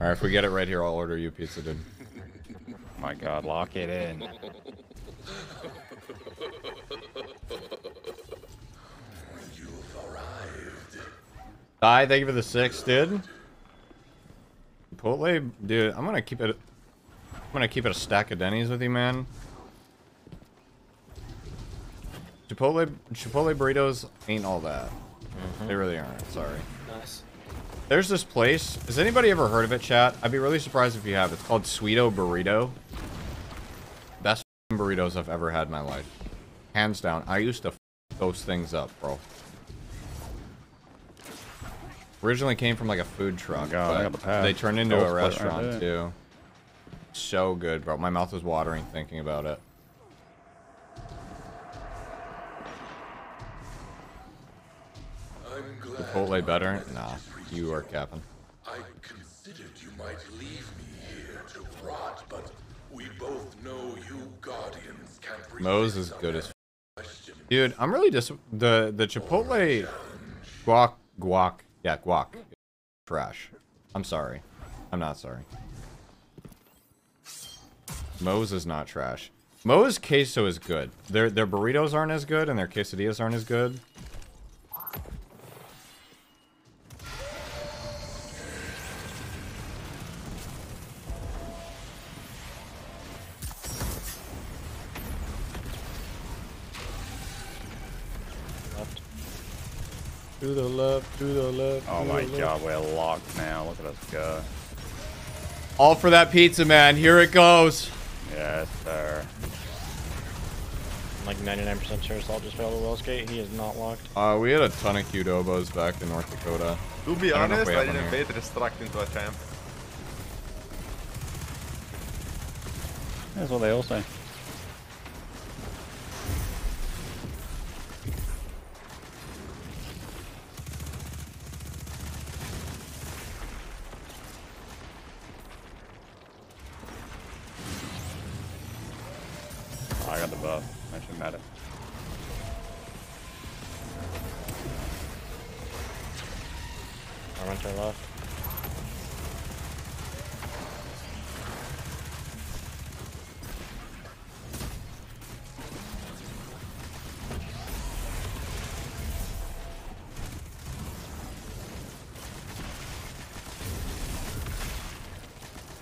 Alright, if we get it right here, I'll order you pizza, dude. My god, lock it in. Die, thank you for the six, dude. Chipotle, dude, I'm gonna keep it. I'm gonna keep it a stack of Denny's with you, man. Chipotle, Chipotle burritos ain't all that. Mm-hmm. They really aren't. Sorry. Nice. There's this place. Has anybody ever heard of it, chat? I'd be really surprised if you have. It's called Sweeto Burrito. Best burritos I've ever had in my life. Hands down. I used to f those things up, bro. Originally came from like a food truck, God, I got the pad. they turned into a put it right restaurant too. So good, bro. My mouth is watering thinking about it. Chipotle better? Nah, you are Captain. I considered you might leave me here to rot, but we both know you Guardians can't Moe's resist is good as question. Dude, I'm really just the the Chipotle guac guac yeah guac trash. I'm sorry, I'm not sorry. Moe's is not trash. Moe's queso is good. Their their burritos aren't as good and their quesadillas aren't as good. To the left, to the left. Oh my god, we're locked now. Look at us go. All for that pizza, man. Here it goes. Yes, sir. I'm like 99% sure Salt just failed the well skate. He is not locked. Uh, we had a ton of Qdobas back in North Dakota. To be I don't know if honest, I didn't here. bait Destruct into a champ. That's what they all say.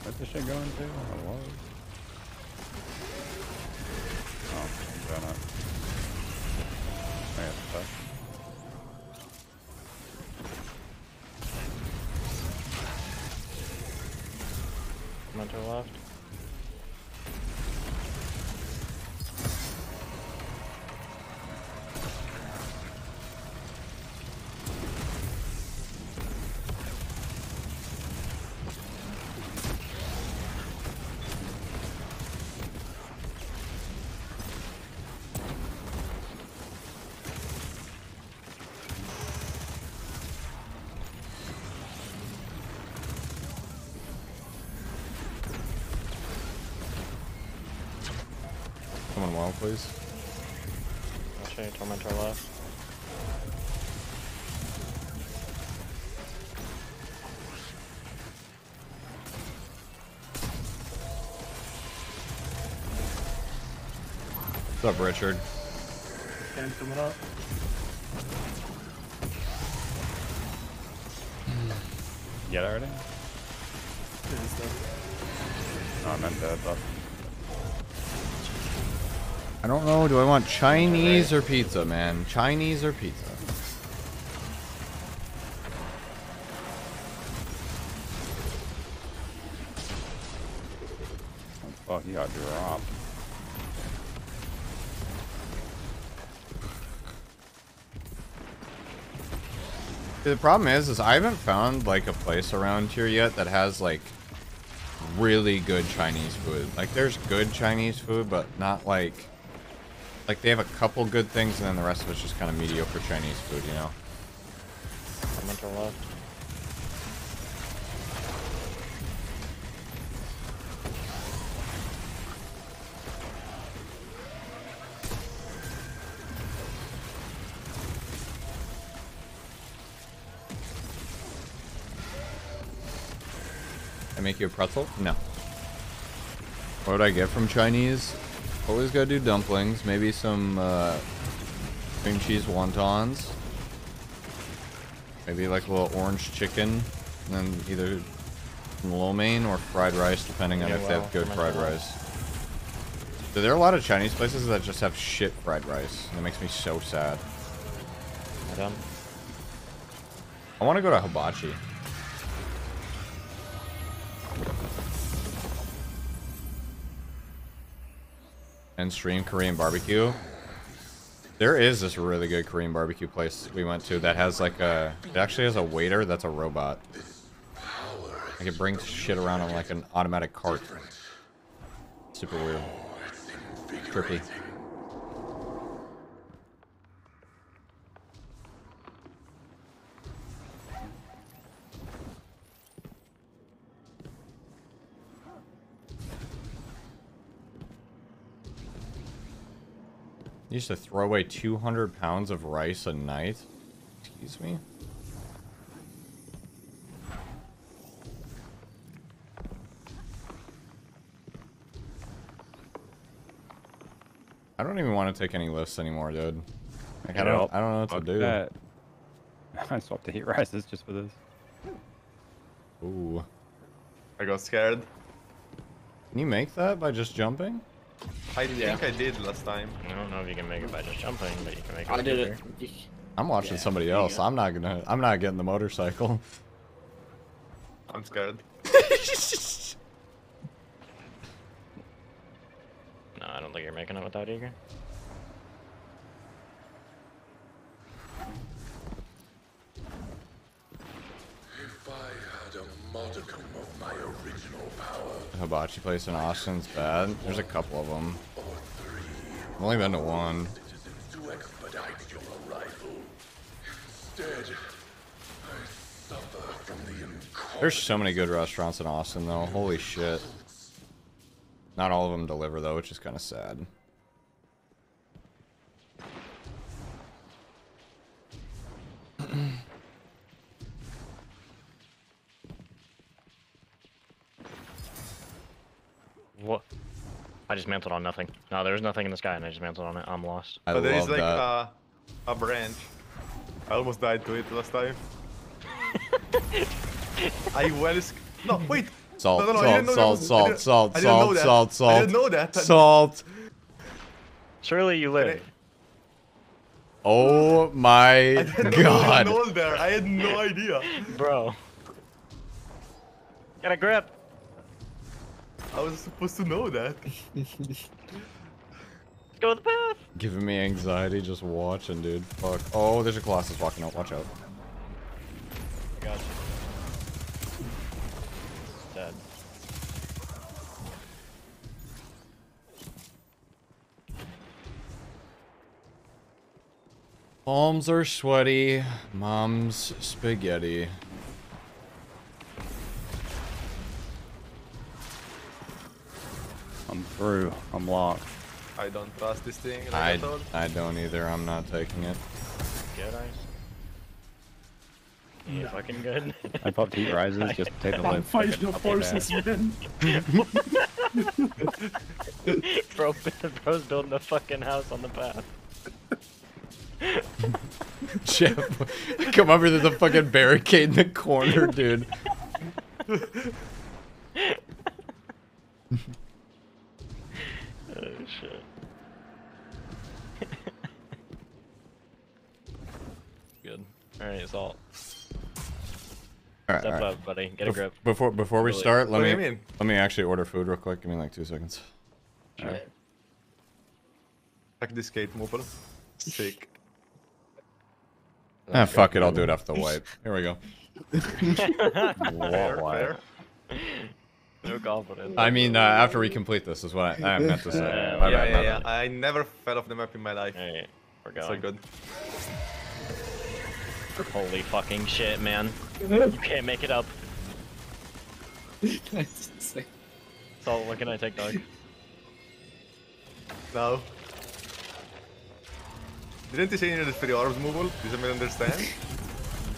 Where's this shit going to? Oh, Someone well, please. I'll show you Tormentor left. What's up, Richard? Cam's coming up. You get it already? I don't know. Do I want Chinese or pizza, man? Chinese or pizza? Oh, you got dropped. The problem is, is I haven't found like a place around here yet that has like really good Chinese food. Like, there's good Chinese food, but not like like they have a couple good things, and then the rest of it's just kind of mediocre Chinese food, you know? Tormentor left. I make you a pretzel? No. What would I get from Chinese? Always gotta do dumplings. Maybe some uh, cream cheese wontons. Maybe like a little orange chicken. And then either some lo mein or fried rice, depending on Yeah, if they have good fried rice. So there are a lot of Chinese places that just have shit fried rice. And it makes me so sad. I. I want to go to Hibachi. And stream Korean barbecue. There is this really good Korean barbecue place we went to that has like a. It actually has a waiter that's a robot. Like it brings shit around on like an automatic cart. Super weird. Trippy. Used to throw away 200 pounds of rice a night. Excuse me? I don't even want to take any lifts anymore, dude. Like, I don't, Yep. I don't know what to do. that. I swapped the heat rises just for this. Ooh. I got scared. Can you make that by just jumping? I think I did last time. I don't know if you can make it by just jumping, but you can make it. I did your- it. I'm watching Yeah, somebody else. I'm not gonna. I'm not getting the motorcycle. I'm scared. No, I don't think you're making it without eager. If I had a modicum of my original power, Hibachi place in Austin's bad. There's a couple of them. I've only been to one. There's so many good restaurants in Austin, though. Holy shit. Not all of them deliver, though, which is kind of sad. What? I just mantled on nothing. No, there was nothing in the sky, and I just mantled on it. I'm lost. I but there is like that. uh, a branch. I almost died to it last time. I well No, wait! Salt, no, no, no, I salt, didn't know that salt, was- I salt, salt, I didn't know salt, salt, I didn't know that. Salt. Surely you live, Oh my I didn't know there was god. an there. I had no idea. bro. Get a grip. I was supposed to know that. Go the path. Giving me anxiety just watching, dude. Fuck. Oh, there's a Colossus walking out. Watch out. Got you. Dead. Palms are sweaty. Mom's spaghetti. Through. I'm locked. I don't trust this thing. Like I, at. I don't either. I'm not taking it. Good ice. You No. fucking good. I popped heat rises just to take the I'm lift. fighting your forces, man. Bro, bro's building a fucking house on the path. Jeff, come over to the fucking barricade in the corner, dude. Oh shit. Good. Alright, Salt. All right, Step all right. up, buddy. Get a grip. Before before we start, let What do me mean? let me actually order food real quick. Give me like two seconds. Alright. Like this skate mover. Sick. Ah, fuck it. I'll do it after the wipe. Here we go. Fair, Why? fair. No confidence. I mean, uh, after we complete this is what I, I meant to say. Yeah, My Yeah, bad, yeah, my yeah. bad. I never fell off the map in my life. Alright, we're So good. Holy fucking shit, man. You can't make it up. Salt, what can I take, dog? Now. Didn't you say you needed three arms removal? Does anyone understand? You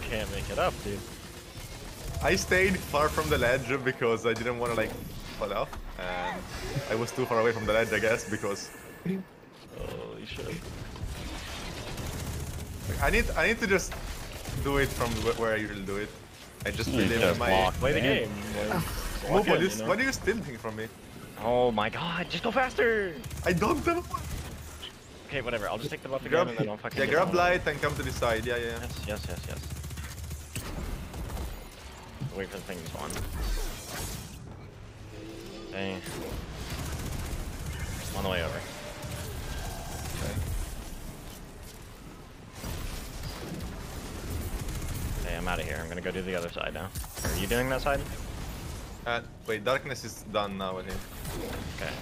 can't make it up, dude. I stayed far from the ledge because I didn't want to like fall off, and I was too far away from the ledge, I guess, because Holy shit. I need I need to just do it from where I usually do it. I just You relive just my. walk. Play the game. boys. Whoa, what, you what are you stealing from me? Oh my god, just go faster! I don't have. Okay, whatever, I'll just take the buff again Grab, and then I'll fucking yeah, grab light and come to the side. Yeah, yeah. yeah. Yes, yes, yes, yes. Wait for the thing to spawn. Okay. On the way over. I'm out of here. I'm gonna go do the other side now. Are you doing that side? Uh, wait, darkness is done now. I think. Okay.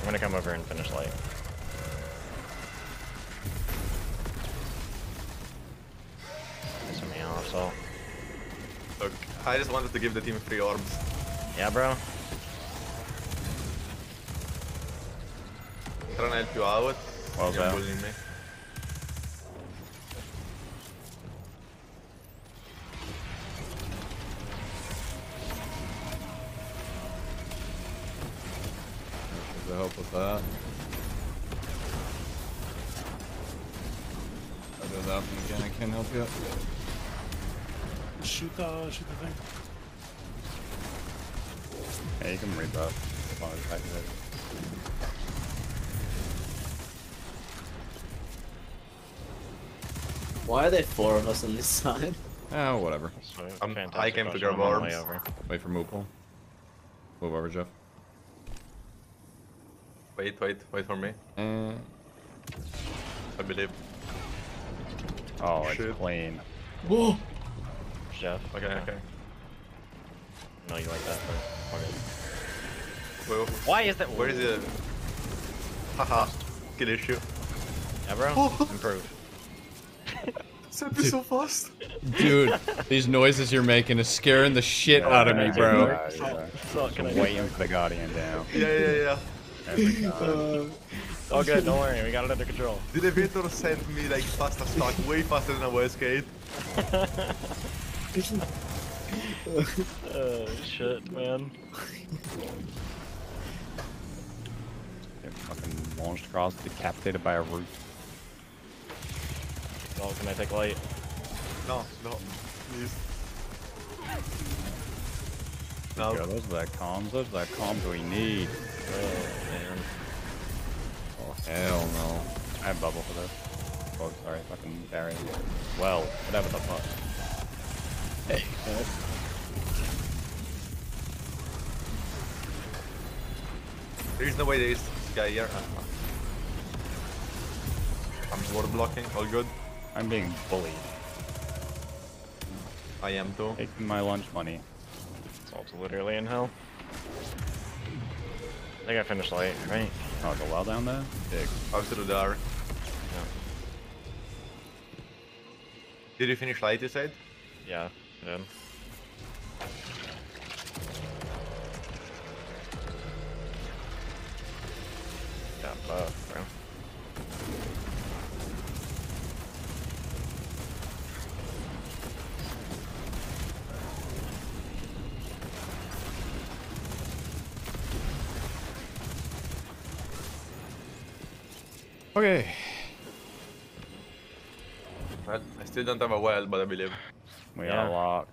I'm gonna come over and finish light. Pissing me off, so. Look, I just wanted to give the team three orbs. Yeah, bro. Trying to help you out. Well You're bullying me. With that? If I do that one again, I can't help you. Shoot the shoot the thing. Yeah, you can rebuff as long as it's activated. Why are there four of us on this side? Oh, whatever. So, Um, I came to question. grab I'm on the way orbs. over. Wait for Moople. Move over, Jeff. Wait, wait, wait for me. Uh, I believe. Oh, it's Shit. clean. Whoa! Jeff. Okay, okay. No, you like that, but okay. Well, Why is that? where is the? Haha. Skill issue. Yeah, bro. Improve. Sent me so fast. dude, these noises you're making is scaring the shit out of me, bro. Yeah, yeah. So, can I Just waiting for the Guardian down. Yeah, yeah, yeah. Every time. Oh, good. Don't worry. We got it under control. Did the elevator sent me like fast as fuck, way faster than a west skate. Oh shit, man. Get fucking launched across, decapitated by a roof. Oh, can I take light? No, no, please. Yo, No, those are the comms. Those are the comms we need. Oh man. Oh, hell no. I have bubble for this. Oh, sorry, fucking Barry. Well, whatever the fuck. Hey. there's no way there is this guy here. Uh, I'm ward blocking, all good. I'm being bullied. I am too. Taking my lunch money. Salt's literally in hell. I think I finished late, right? Oh, the well down there? Big. Out to the dark. Yeah. Did you finish late, you said? Yeah, I did. Got buff, bro. Okay. Well, I still don't have a well, but I believe. We Yeah. are locked.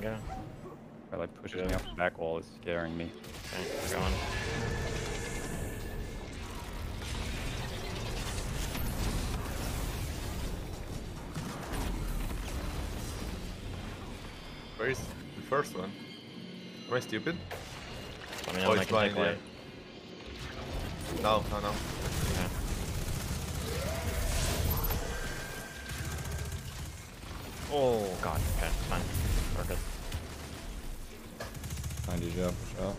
Go. It like pushes me off the back wall. It's scaring me. Okay, we're going. Where is the first one? Am I stupid? Let me Oh, know when I it's can take yeah. Light. No, no, no. Okay. Oh god, okay, fine. We're good. Find you, Jeff. Watch out.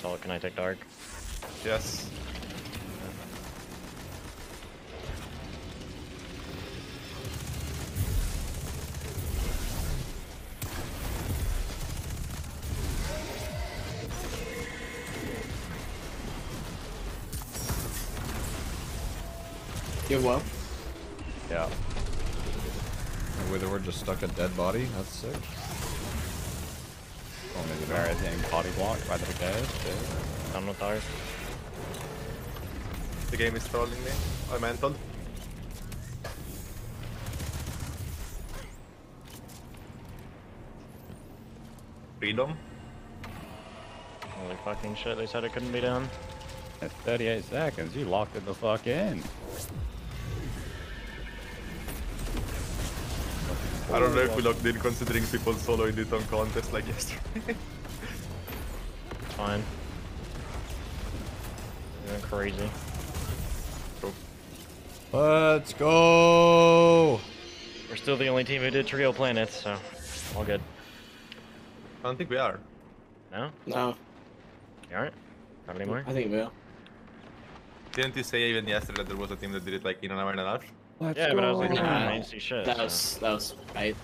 So can I take dark? Yes. You're well. Yeah. Whether we're just stuck a dead body, that's sick. Oh, maybe not. Barry's getting body blocked by the decay. Done with ours. The game is trolling me. I'm mental. Freedom. Holy fucking shit, they said it couldn't be done. It's 38 seconds. You locked it the fuck in. I don't know if we locked in considering people soloed it on contest like yesterday. It's fine. Going crazy. Let's go! We're still the only team who did trio planets, so all good. I don't think we are. No? No, You aren't? Not anymore? I think we are. Didn't you say even yesterday that there was a team that did it like in an hour and a half? Let's Yeah, but I was like, go. nah, I Nah, didn't see shit. That so. was that was right.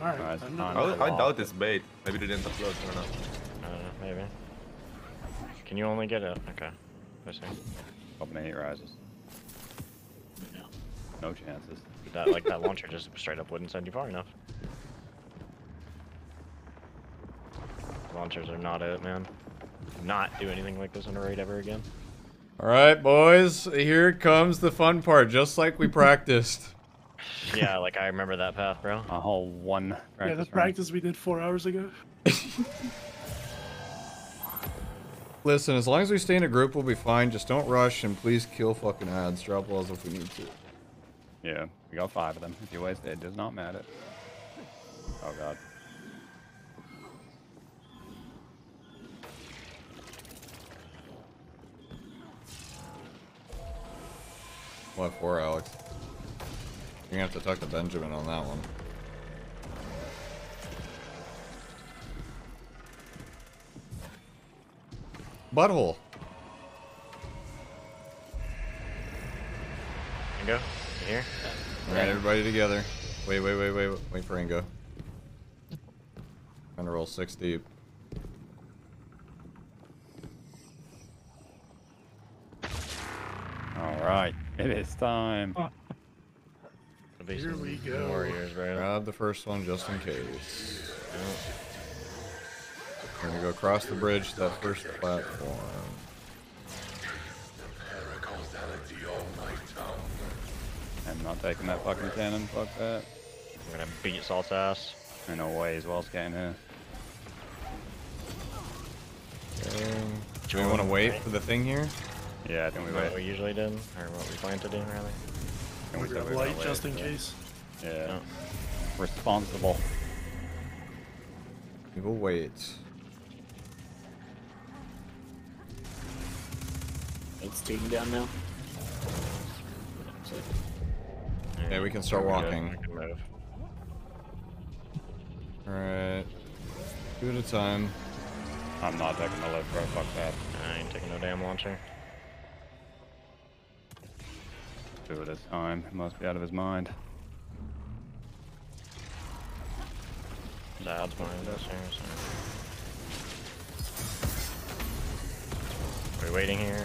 Alright. Alright, I'm fine. not- I, I doubt it's bait. Maybe they didn't upload. I don't know. I don't know, maybe. Can you only get it? Okay. I see. Open eight rises. Yeah. No chances. That like that launcher just straight up wouldn't send you far enough. Launchers are not it, man. Not do anything like this on a raid ever again. Alright, boys, here comes the fun part, just like we practiced. Yeah, like I remember that path, bro. A whole one Yeah, practice the run. practice we did four hours ago. Listen, as long as we stay in a group, we'll be fine. Just don't rush, and please kill fucking ads. Drop walls if we need to. Yeah, we got five of them. If you waste it, it does not matter. Oh god. What for, Alex? You're gonna have to talk to Benjamin on that one. Butthole. Ingo, you here? Alright, everybody together. Wait, wait, wait, wait, wait for Ingo. Gonna roll six deep. Alright, it is time. It'll Here we go. Warriors, bro. Grab the first one just in case. We're gonna go across the bridge to that first platform. Paracausality on my tongue. I'm not taking that fucking cannon, fuck that. I'm gonna beat Salt's ass. I know way as well as getting here. Okay. Do we want to wait for the thing here? Yeah, I think we What we usually did, or what we plan to do, rather. And we We said grab we were light wait, just in case. Yeah. No. Responsible. We will wait. It's taking down now. So, Yeah, we can start We're walking. we can move. Alright. Two at a time. I'm not taking the lift, bro. Fuck that. I ain't taking no damn launcher. Two at a time. He must be out of his mind. Zad's behind us here. Are we waiting here?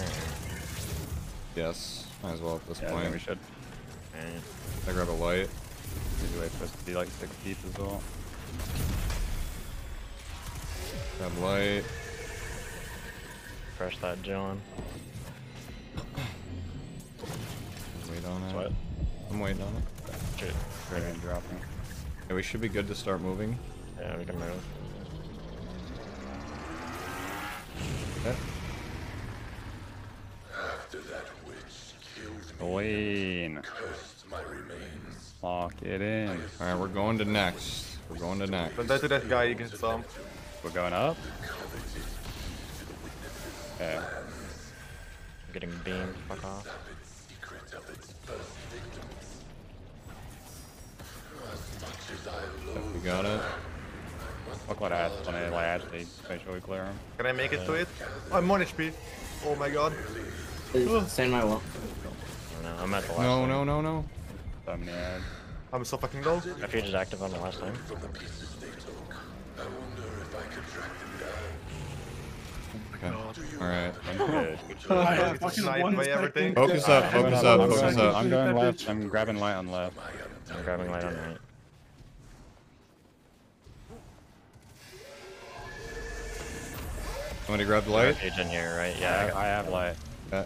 Yes, might as well at this Yeah, point. think we should. Alright. I grab a light. Maybe wait for us to be like six deep as well. Grab light. Press that John. Wait on it. Sweat. I'm waiting on it. Shoot. Dragon dropping. Yeah, we should be good to start moving. Yeah, we can move. Okay. After that witch killed me, Queen. cursed my remains. Lock it in. Alright, we're going to next. We're going to next. Don't die to that guy, you can stomp. We're going up. Okay. I'm getting beamed. Fuck off. As much as I loathe We got it. Fuck what I asked when I like, actually make sure we clear him. Can I make it to it? Uh, I'm 1 HP. Oh my god. Send my wall. No, I'm at the last No, one. no, no, no. So many ads. I'm so fucking low. Refuge is active on the last time. from the pieces they took. I wonder if I could track them down. Okay. Alright. I'm good. I fucking one by everything. Focus up, focus up, I'm focus going, up. I'm going left. I'm grabbing light on left. I'm grabbing light on right. Somebody grab the light? Refuge in here, right? Yeah, I I have light. Yeah.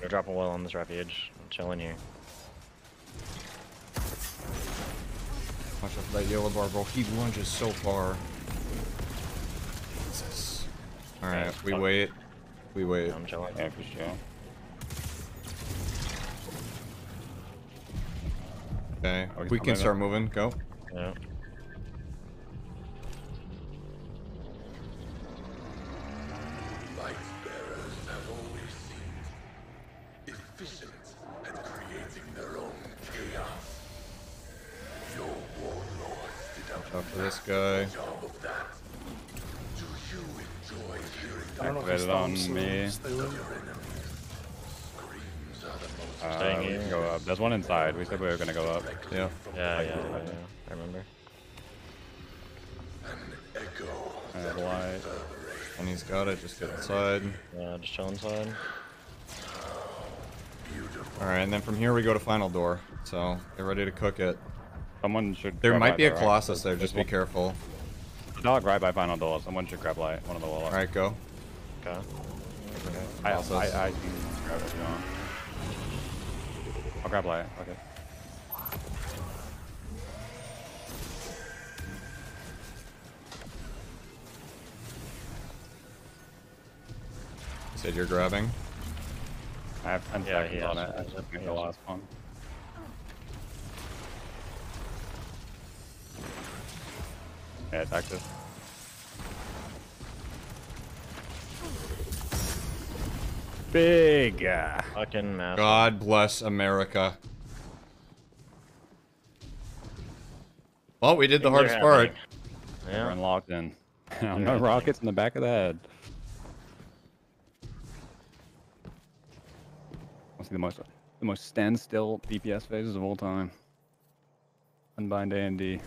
They're dropping well on this refuge. I'm chilling here. Watch out for that yellow bar, bro. He lunges so far. Jesus. Alright, we fuck. wait. We wait. I'm chilling. Yeah, for sure. Okay. We We can start moving. Go. Yeah. There's one inside. We said we were gonna go up. Yeah. Yeah, yeah, yeah, yeah. I remember. echo I have light. And he's got it. Just get inside. Yeah, just chill inside. Alright, and then from here we go to final door. So, get ready to cook it. Someone should. There grab might be a right? Colossus there. Just be one- careful. Dog right by final door. Someone should grab light. One of the walls. Alright, go. Okay. I, Colossus. I, I can grab it if you want. I'll grab light. Okay. You said you're grabbing. I have 10 Yeah, he seconds on it. I he should be has- the last one. Yeah, it's active. Big. Uh, Fucking massive. God bless America. Well, we did the hardest part. happening. we're Yeah. unlocked in. no rockets in the back of the head. Must be the most the most standstill DPS phases of all time. Unbind A and D.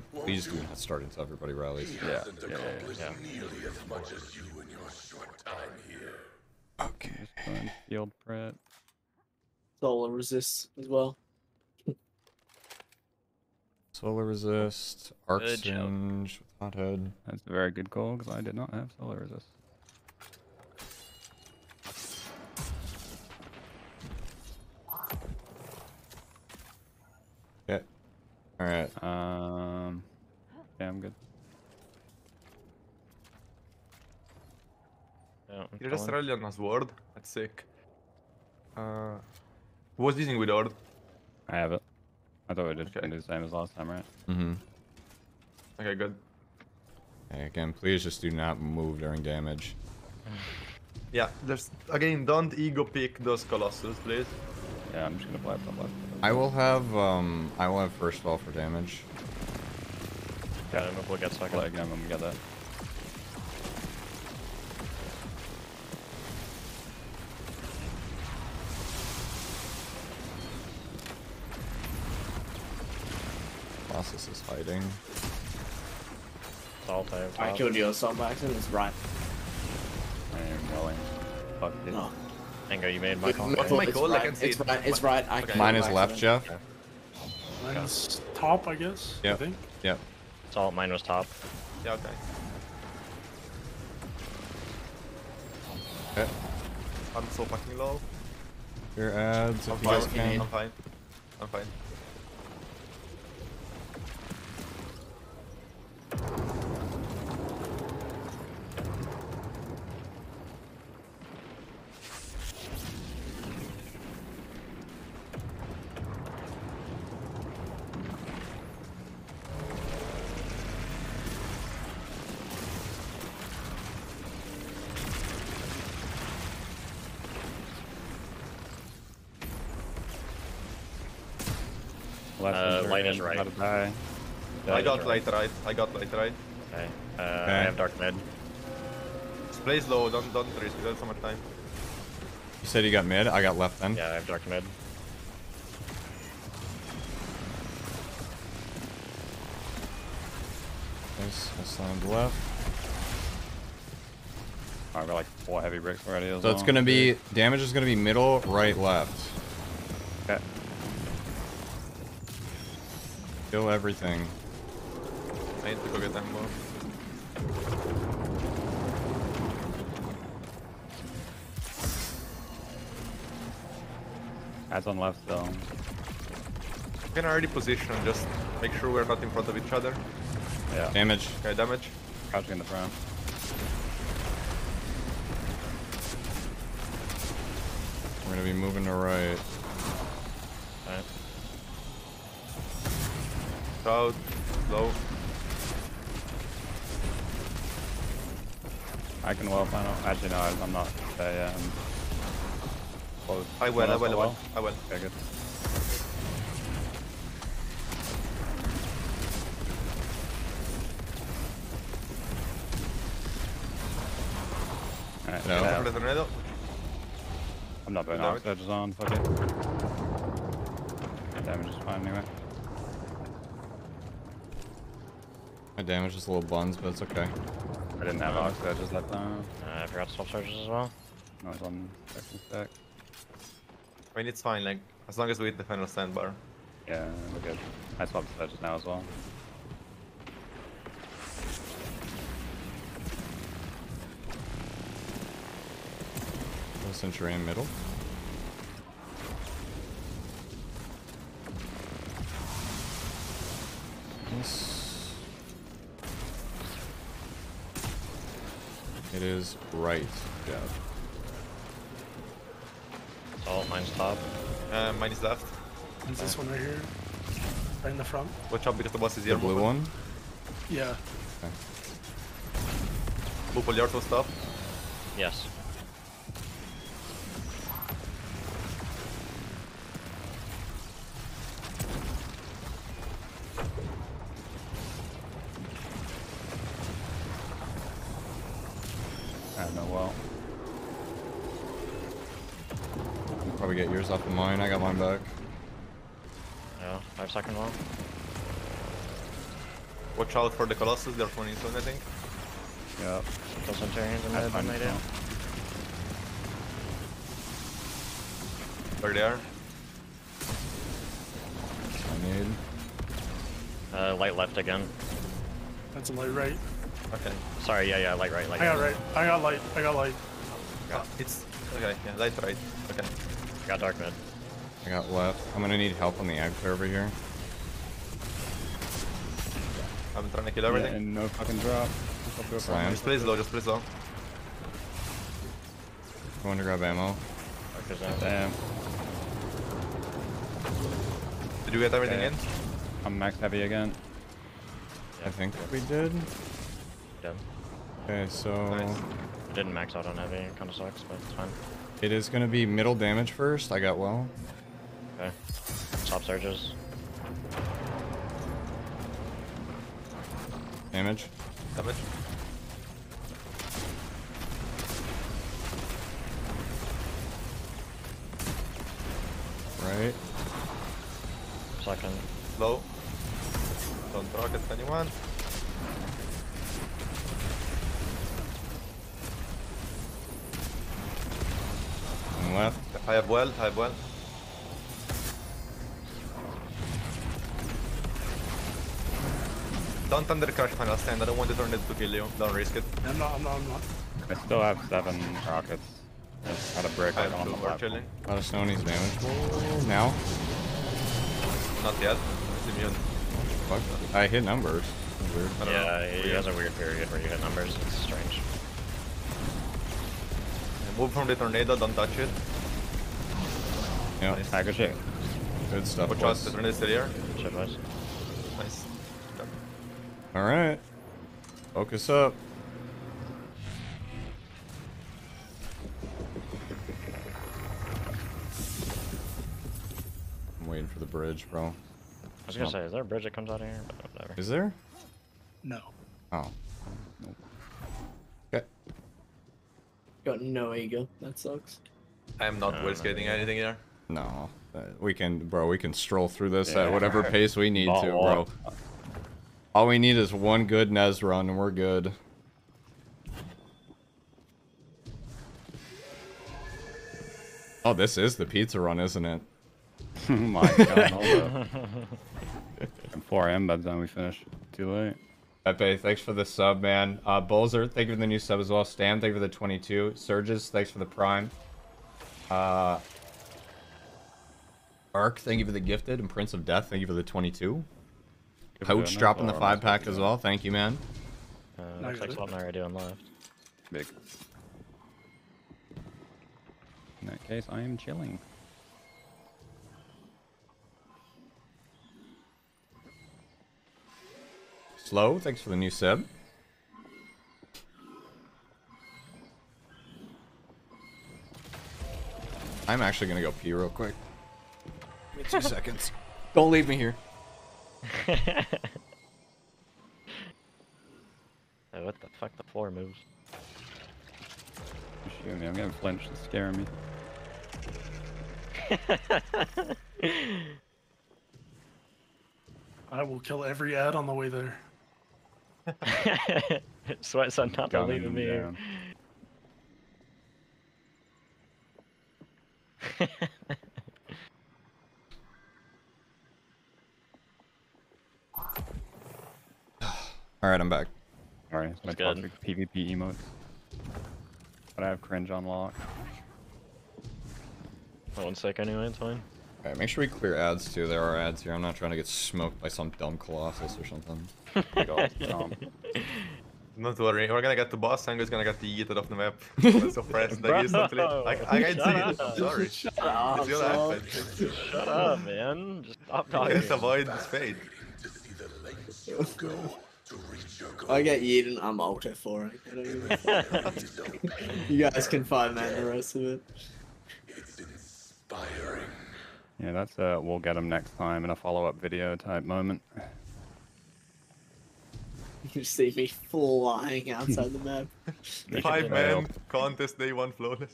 from me. Alright, yeah, please do not start until everybody rallies. He Yeah, hasn't yeah, yeah, accomplished yeah. nearly as much as you in your short time here. Okay. Going Field Prep. Solar resist as well. Solar resist, arc Good singe with hothead. That's a very good call because I did not have solar resist. Alright. Um, yeah, I'm good. Yeah, I'm You're just chilling. rally on a sword. That's sick. Uh, who was using Witherhoard? I have it. I thought we did Okay. do the same as last time, right? Mm-hmm. Okay, good. Okay, again, please just do not move during damage. Yeah, there's again. Don't ego pick those colossus, please. Yeah, I'm just gonna blast up left. I will have um I will have first fall for damage. Yeah, move will get second. Play again when we get that. Colossus is hiding. Salt type. I killed you assault by accident. It's right. I am going. Fuck it. No. Tango, you made my call. What's right? my it's goal? I right. can see It's it. right. It's right. I Okay. Mine is left, accident. Jeff. Mine's top, I guess. I Yep. think. Yep. Salt, mine was top. Yeah, okay. Okay. I'm so fucking low. Your ads I'm if you guys can. I'm fine. I'm fine. Uh, and light is right. How to die. Yeah, I got got light right. I got light right. Okay. Uh, Okay. I have dark mid. Just play slow. Don't don't risk. We got so much time. You said you got mid, I got left then. Yeah, I have dark mid. is. I slammed left. Alright, we're like four heavy bricks already as So well. it's gonna be damage is gonna be middle, right, left. Okay. Kill everything. I need to go get ammo. Guys on left though. We can already position, just make sure we're not in front of each other. Yeah. Damage. Okay, damage. Crouching in the front. We're gonna be moving to right. Crowd. Low. I can well final. Actually no, I'm I'm not yet. I'm close. I will, I will, I will. I will. Okay, good. Alright, No. get Go out. for the tornado. I'm not putting Damage. arc surges on, fuck it. Damage is fine anyway. My damage is a little buns, but it's okay. I didn't have arc surges that time. Uh, I forgot to swap charges as well. No, it's on second stack. I mean, it's fine, like, as long as we hit the final sandbar. Yeah, we're good. I swapped surges now as well. Centurion middle. Is right, Jeff. Salt, mine's top. Uh, mine is left. And this one right here. Right in the front. Watch out because the boss is The here. blue one. Yeah. Blue pull your stuff. Yes. Watch out for the Colossus, they're 20 soon, I think. Yep. Kill Centurions in That's mid, fine. one idea. Where they are. I need. Uh, light left again. That's a light right. Okay. Sorry, yeah, yeah, light right, light I got right. I got light. I got light. Yeah, it's okay. Yeah, light right. Okay. Got dark mid. I got left. I'm gonna need help on the ag clear over here. I'm trying to kill everything. And no fucking drop. Just go for. Slam. Just play slow. Just play slow. Going to grab ammo. Dark is out. Damn. Did you get everything Okay. in? I'm max heavy again. I think we did. Dead. Okay, so Nice. I didn't max out on heavy, it kinda sucks, but it's fine. it is gonna be middle damage first. I got well. Okay. Stop surges. Damage. Damage. Right. Second. Low. Don't rocket anyone. And left. I have well. I have well. Don't under crash final stand. I don't want the tornado to kill you. Don't risk it. I'm not. I'm not. I'm not. I still have seven rockets. Just had a brick I on have the blue. We're platform. chilling. A lot of Sony's damage. Whoa, Now. Not yet. It's immune. Fuck. I hit numbers. Weird. I don't Yeah, know. he Weird. has a weird period where you hit numbers, it's strange. Move from the tornado. Don't touch it. Yep. Nice. Ah, good. Good stuff. Watch out. The tornado still here. Shit was. Nice. Done. All right. Focus up. I'm waiting for the bridge, bro. I was gonna say, is there a bridge that comes out of here? But whatever. Is there? No. Oh. Okay. Got no ego. That sucks. I am not No, well no, skating no. anything here. No. Uh, We can, bro. We can stroll through this Yeah. at whatever pace we need Ball to, wall. bro. All we need is one good Nez run and we're good. Oh, this is the pizza run, isn't it? oh my god, hold up. 4 a.m. by the time we finish. Too late. Pepe, thanks for the sub, man. Uh, Bolzer, thank you for the new sub as well. Stan, thank you for the 22. Surges, thanks for the prime. Uh, Ark, thank you for the gifted. And Prince of Death, thank you for the 22. Coach dropping the five pack as well. Thank you, man. Uh, looks like good. Salt and I are doing left. Big. In that case, I am chilling. Slow, thanks for the new sub. I'm actually gonna go pee real quick. Give me two seconds. Don't leave me here. Oh, what the fuck? The floor moves. Shoot me, I'm getting flinched. It's scaring me. I will kill every ad on the way there. Sweat son not to Gunning leave me here. Down. Alright, I'm back. Alright, my That's good. toxic PvP emotes. But I have cringe on lock. Oh, one sec anyway, it's fine. Alright, make sure we clear ads too. There are ads here. I'm not trying to get smoked by some dumb Colossus or something. Big ol' Don't worry, we're gonna get the boss and it's gonna get the yeeted off the map. I'm so pressed like instantly. Bro, I, I can't see shut it. I'm sorry. Shut up, It's your happen. Shut up, man. Just stop talking. can't avoid this fate. To see the lengths you'll go to reach your goal. I get yeeted, I'm ultra for it. I don't give a fuck. you guys can find that in the rest of it. It's inspiring. Yeah, that's uh, we'll get him next time in a follow-up video type moment. You can see me flying outside the map. Five should man contest day one flawless.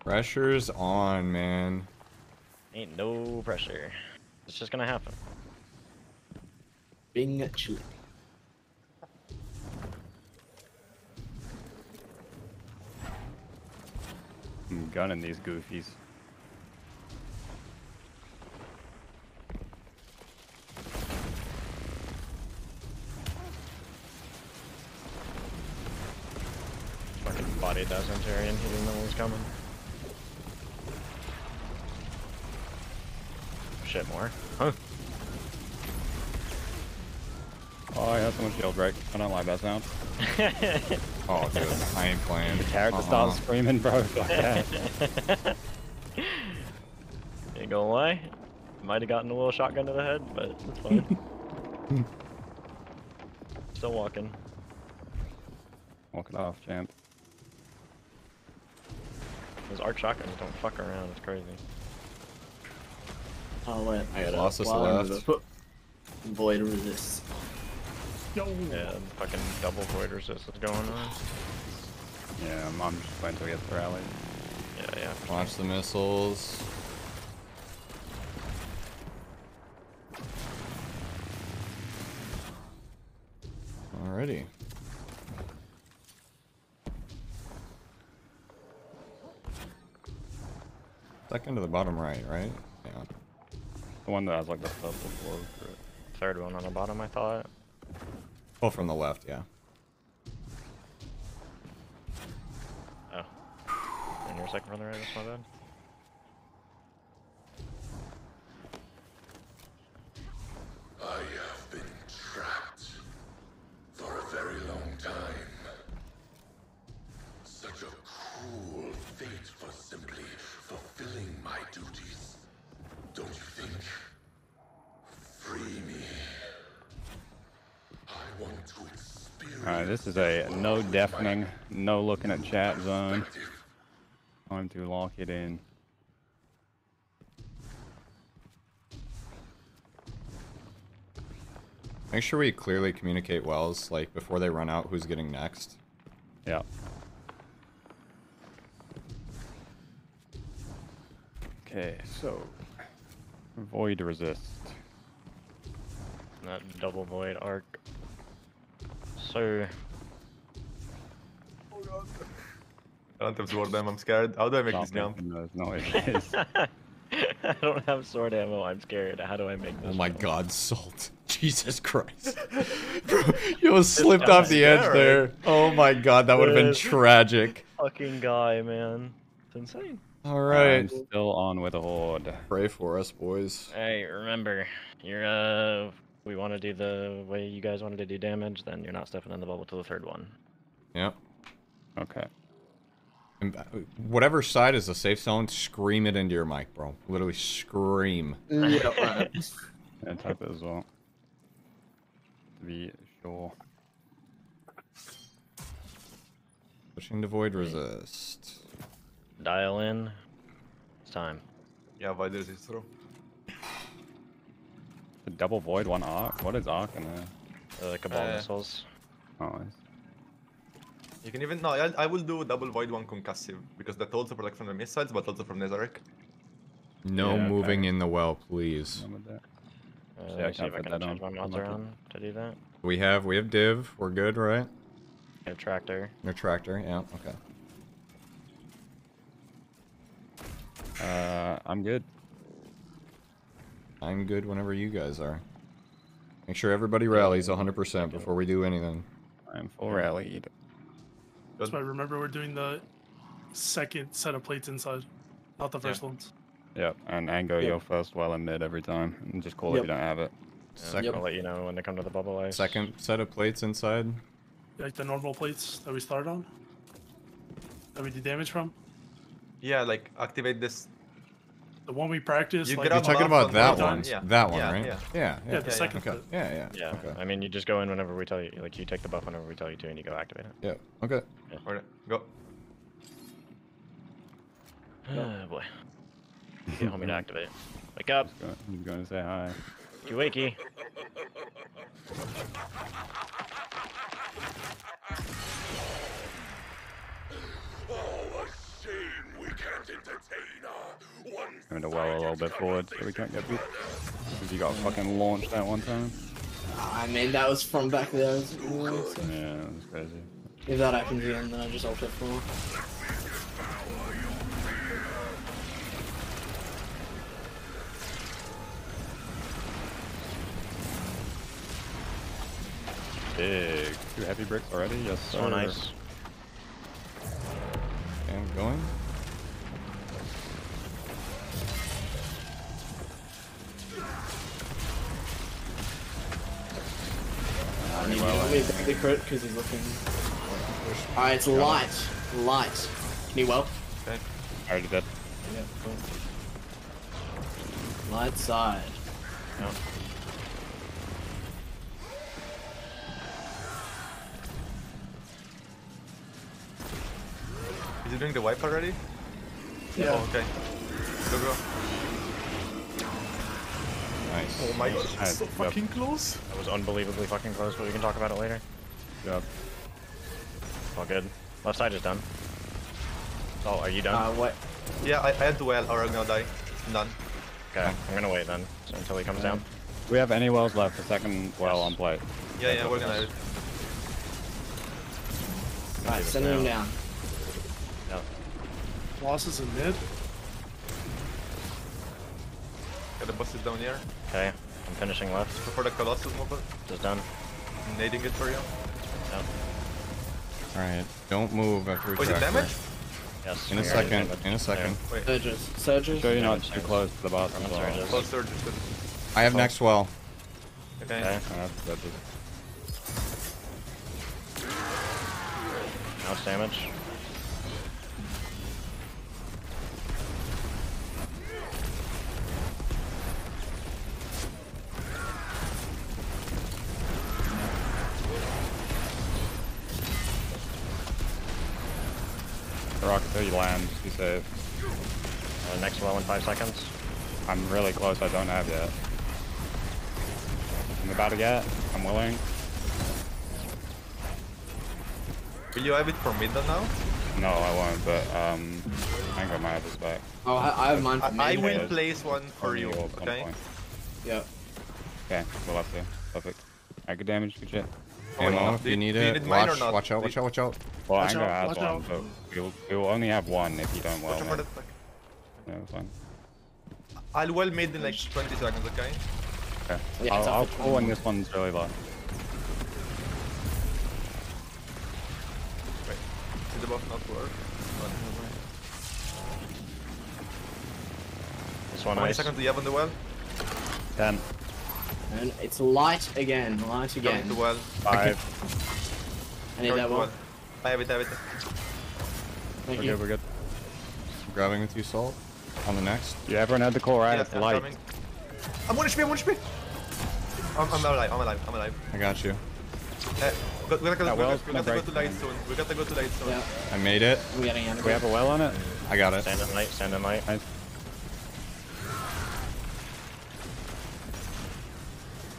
Pressure's on, man. Ain't no pressure. It's just gonna happen. Bing chili. I'm gunning these goofies. Fucking body Centurion, he didn't know what was coming. Shit, more. Huh? Oh, I have so much shield break. I don't like that sound. Oh, dude, I ain't playing. The character Uh-uh. starts screaming, bro. Fuck that. Ain't gonna lie. Might have gotten a little shotgun to the head, but it's fine. Still walking. Walk it off, champ. Those arc shotguns don't fuck around, it's crazy. Oh wait, I gotta Lost us while I'm left. gonna- Void resist. Yo. Yeah, fucking double void resist is going on. Yeah, I'm, I'm just waiting until get the rally. Yeah, yeah. Launch the missiles. Alrighty. Second to the bottom right, right? Yeah. The one that has like the purple flow. Third one on the bottom, I thought. Oh, from the left, yeah. Oh. And your second from the right, that's my bad. I have been trapped for a very long time. Such a cruel fate for simply fulfilling my duties. Don't you think? Free me. I want to experience. Alright, this is a no deafening, no looking at chat zone. Time to lock it in. Make sure we clearly communicate wells, like before they run out, who's getting next. Yeah. Okay, so Void resist. That double void arc. So, I don't have sword ammo, I'm scared. How do I make Stop this jump? No, those noises. I don't have sword ammo. I'm scared. How do I make this? Oh my jump? god, Salt. Jesus Christ. Bro, you almost slipped off the edge there. Oh my god, that would have been tragic. Fucking guy, man. It's insane. Alright. I'm still on with a horde. Pray for us, boys. Hey, remember, you're uh, we want to do the way you guys wanted to do damage. Then you're not stepping in the bubble to the third one. Yep. Okay. And, uh, Whatever side is the safe zone, scream it into your mic, bro. Literally scream. Yeah, right. Yeah, type it as well. To be sure. Pushing to void resist. Dial in. It's time. Yeah, why does it through? The double void, one arc. What is arc in there? Uh, The cabal Uh, missiles. Oh, it's- You can even no, I, I will do double void one concussive because that also protects from the missiles, but also from Nezarec. No Yeah, moving okay. in the well, please. done. Uh, Yeah, I me see can't if I can that change my on. mods around to do that. We have we have div. We're good, right? I have tractor. A tractor. Yeah. Okay. Uh, I'm good. I'm good whenever you guys are. Make sure everybody rallies 100% before we do anything. I'm full rallied. So I remember we're doing the second set of plates inside, not the first ones. Yep, and Ango, Yep. you're first well in mid every time. And just call Yep. if you don't have it. And Second, I'll let you know when they come to the bubble ice. second set of plates inside. Like the normal plates that we start on. That we do damage from. Yeah, like activate this. The one we practice. You like, you're talking about that one one. yeah. That one, Yeah, right? yeah. Yeah. Yeah, the yeah, second. Okay. Yeah, yeah. Yeah. Okay. I mean, you just go in whenever we tell you. Like you take the buff whenever we tell you to, and you go activate it. Yeah. Okay. Alright, go. Oh boy. Get homie to activate. Wake up. Go- He's going to say hi. You her. One Going to well a little bit forward so we can't get beat. Because you got fucking launched that one time. I mean, that was from back there. anyway, so Yeah, that was crazy. if that happens again, then I just ult F4. Big. Two heavy bricks already? Yes, sir. So nice. Okay, I'm going. Crit because he's looking. Alright, it's light. Light. Can you well? Okay. I already did. Yeah, cool. Light side. No. Is he doing the wipe already? Yeah. Oh, okay. Go go. Nice. Oh my god. Alright, So yep, fucking close. That was unbelievably fucking close, but we can talk about it later. Yep. All good. Left side is done. Oh, are you done? Uh, what? Yeah, I, I had to well or I'm gonna die. I'm done. okay, I'm gonna wait then so until he comes down. We have any wells left? The second well on plate. Yeah, yeah, we're gonna. Alright, send him down. Yep. Losses in mid. Got the bosses down here. Okay, I'm finishing left. Before the Colossus mobile. Just done. I'm nading it for you. Yep. Alright. Don't move after we Oh, is it tractor. damage? Yes. In a second. In a second. Wait. Surges. Surges. So you're not too close to the boss I'm sorry, well. just- Close surge. good. I have next well. Okay. Okay. Uh, that's just- Now damage. Rocket till you land, just be safe. Uh, next well in five seconds. I'm really close, I don't have yet. I'm about to get, I'm willing. Will you have it for mid now? No, I won't, but um, I might have his back. Oh, I, I have mine for I. I will place one for you, the okay? point. Yeah. Okay, we'll have to. Perfect. Alright, good damage, good shit. Ammo if Do you you- need it. need mine or Watch, not? watch out, watch out, watch out. Well, Watch Ango out, has watch one, out. but we'll, we'll only have one if you don't well Watch out for mid. that. Yeah, fine. I'll well made in like 20 seconds, okay? Okay. Yeah, I'll, it's I'll up to pull when this one's really low. Wait. See the buff not work? This How one many ice. seconds do you have on the well? Ten, And it's light again. Light Coming again. to well. five. I need Coming that one. well. I have it, I have it. Thank We're you. good, we're good. I'm grabbing with you, Salt. On the next. Yeah, everyone had the core right? Yeah, it's I'm light. coming. I'm 1 HP, I'm 1 HP! I'm, I'm alive, I'm alive, I'm alive. I got you. Uh, we gotta, we gotta, we gotta, we gotta go to light soon. We gotta go to light soon. Yeah, I made it. I'm getting out of Do we have a well on it? I got it. Stand at light, stand at light. Nice.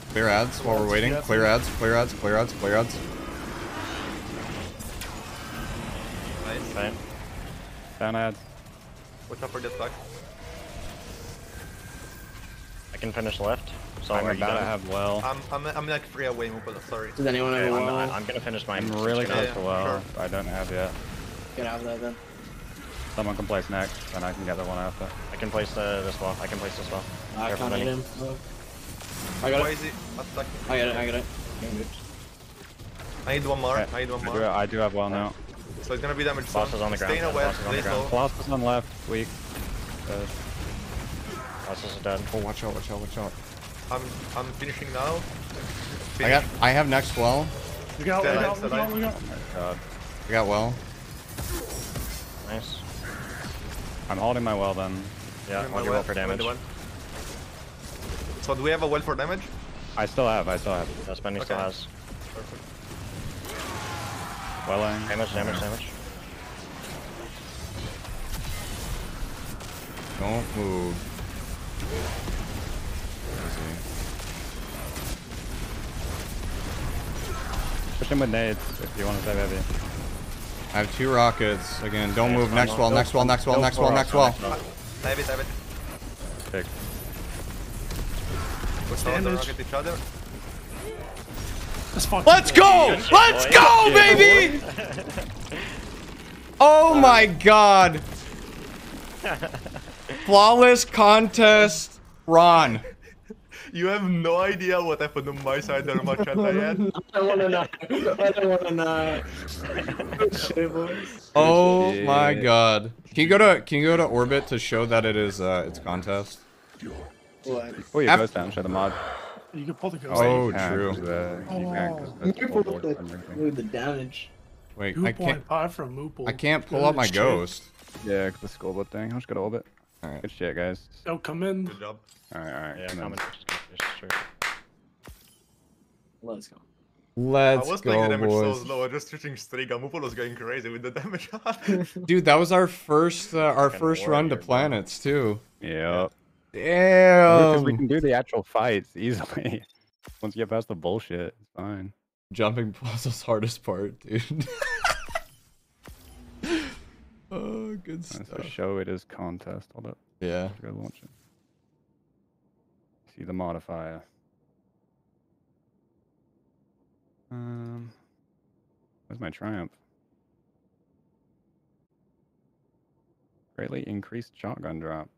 Clear ads while we're waiting. Clear ads, clear ads, clear ads, clear ads. Nice. Right. Down ads. Watch out for this attack. I can finish left. So I'm about to have well. I'm, I'm, I'm like three away, Mupolo, sorry. Does anyone Okay, have a I'm. I'm gonna finish mine. I'm really Just close gonna- yeah, to well. sure. I don't have yet. Get out of there then. Someone can place next, and I can get the one after. I can place uh, this wall. I can place this wall. I Careful, can't hit Benny. him. Oh. I got Why it. is he attacking? I got it. I got it. I need one more, Okay, I need one I do, more. I do have well now. So it's gonna be damage Boss is on the ground, Stay in a yeah, well, boss is on the ground. slow. Colossus left, weak. This is dead. Oh, watch out, watch out, watch out. I'm, I'm finishing now. I got, I have next well. Look out, look Dead out, eye, look dead out, oh eye. God. I got well. Nice. I'm holding my well then. Yeah, Doing hold my your well for damage. The well. So do we have a well for damage? I still have, I still have. That's Benny still has. Perfect. Welling. Damage, damage, damage. Don't move. Easy. Push him with nades if you want to save heavy. I have two rockets. Again, don't Yeah, move. Next wall, next wall, next wall, next wall, next wall. I have it, I have it. Big. We're What's the damage? rocket each other. Let's Let's go! shit, Let's boy. go, baby! Oh my god. Flawless contest, Ron. You have no idea what happened on my side or my chat I had. I don't want to know. I don't want to know. Shit. Oh shit. my god. Can you go to can you go to orbit to show that it is uh it's contest? What? Pull your Af- ghost down, show the mod. You can pull the ghost. Oh, Yeah, true. 'cause, uh, you can, 'cause You that's pulled full up board the, and everything. with the damage. Wait, Two I can't point five from Moople. I can't pull up my Good shit. ghost. Yeah, 'cause the scoreboard thing. I'll just go to orbit. Alright. Good shit, guys. Oh, come in. Good job. Alright, alright. Yeah, come in. comment. Just- just- Let's go. Let's go, I was playing the go, damage so slow, I just switching Striga. Mupolo was going crazy with the damage. Dude, that was our first uh, our first run to planets too. Yep. Because we can do the actual fights easily. Once you get past the bullshit, it's fine. Jumping puzzle's hardest part, dude. oh, good That's stuff. for show it is contest. Hold up. Yeah. Go launch it. See the modifier. Um, where's my triumph? Greatly increased shotgun drop.